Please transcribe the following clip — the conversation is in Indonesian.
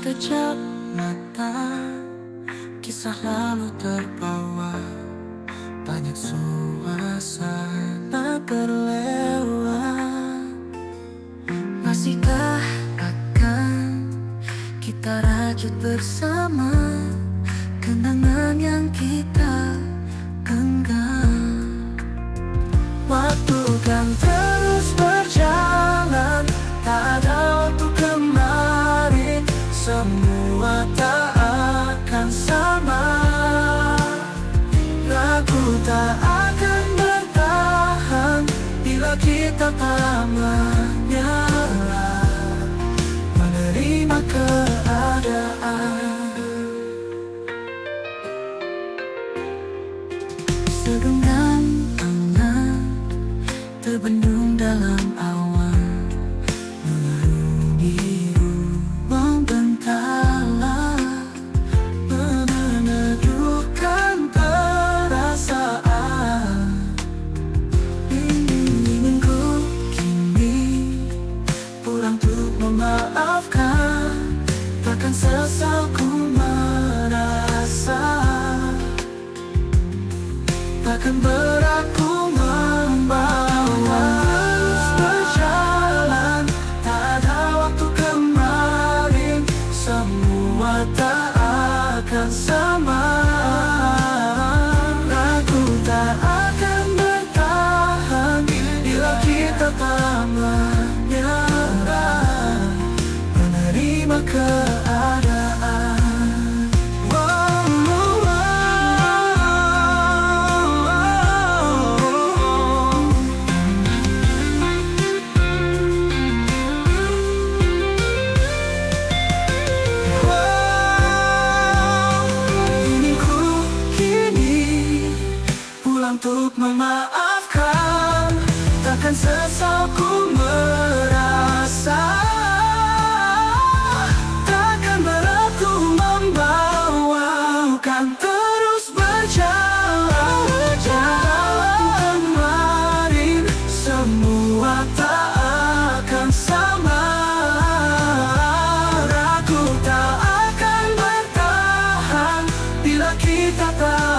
sekejap mata Kisah lalu terbawa. Banyak suasana terlewat. Masihkah akan kita rajut bersama? Semua tak akan sama. Ragu tak akan bertahan Bila kita tak menyerah. Menerima keadaan. Segenggam angan Terbendung dalam memaafkan Takkan sesal ku merasa. Takkan berat membawa. Terus berjalan Tak ada waktu kemarin. Semua tak akan sama Keadaan. Inginku kini pulang untuk memaafkan Tata.